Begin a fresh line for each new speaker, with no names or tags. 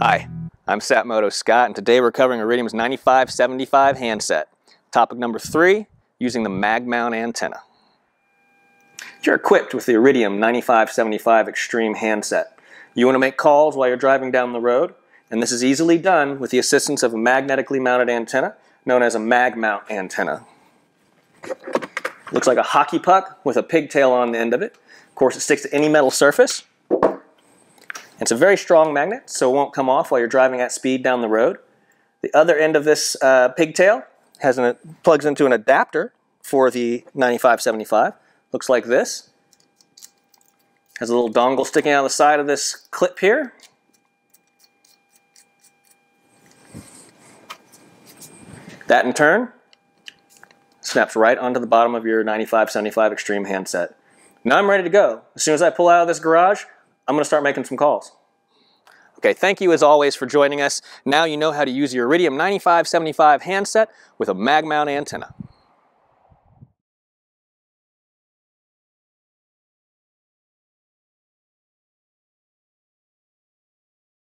Hi, I'm Satmodo Scott, and today we're covering Iridium's 9575 handset. Topic number three, using the mag mount antenna. You're equipped with the Iridium 9575 Extreme handset. You want to make calls while you're driving down the road, and this is easily done with the assistance of a magnetically mounted antenna known as a mag mount antenna. Looks like a hockey puck with a pigtail on the end of it. Of course, it sticks to any metal surface. It's a very strong magnet, so it won't come off while you're driving at speed down the road. The other end of this uh, pigtail has an, plugs into an adapter for the 9575. Looks like this. Has a little dongle sticking out of the side of this clip here. That in turn snaps right onto the bottom of your 9575 Extreme handset. Now I'm ready to go. As soon as I pull out of this garage, I'm going to start making some calls. Okay, thank you as always for joining us. Now you know how to use your Iridium 9575 handset with a mag mount antenna.